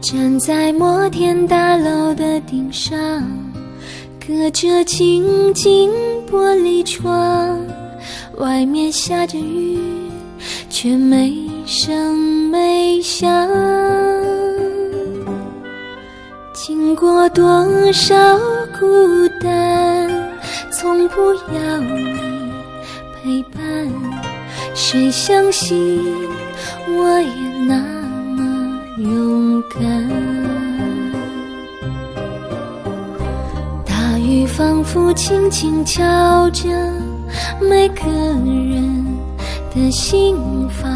站在摩天大楼的顶上隔着晶晶玻璃窗外面下着雨却没声没响。经过多少孤单从不要你陪伴。谁相信我也那么勇敢？大雨仿佛轻轻敲着每个人的心房，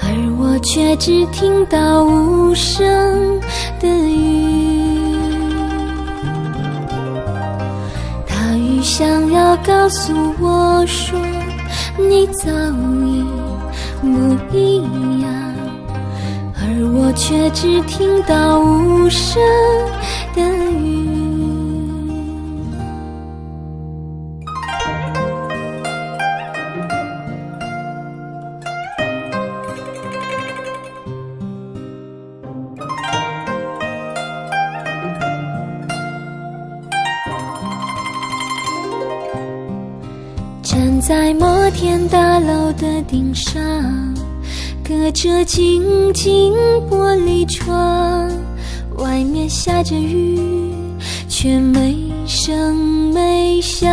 而我却只听到无声的雨。大雨想要告诉我说，你早已不一样，而我却只听到无声的雨。站在摩天大楼的顶上，隔着静静玻璃窗，外面下着雨，却没声没响。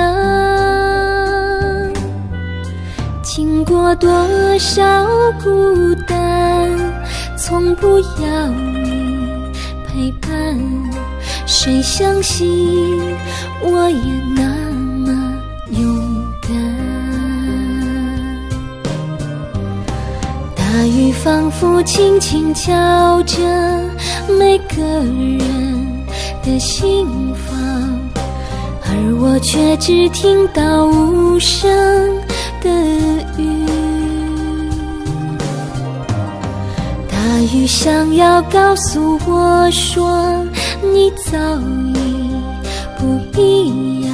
经过多少孤单，从不要你陪伴，谁相信我也那么勇大雨仿佛轻轻敲着每个人的心房，而我却只听到无声的雨。大雨想要告诉我说，你早已不一样，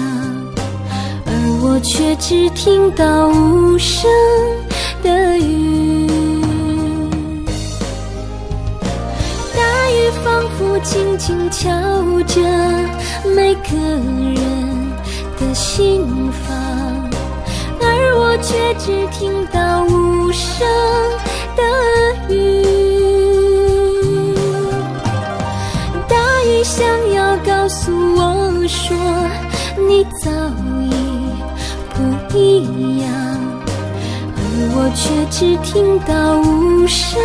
而我却只听到无声的雨。仿佛轻轻敲着每个人的心房，而我却只听到无声的雨。大雨想要告诉我说，你早已不一样，而我却只听到无声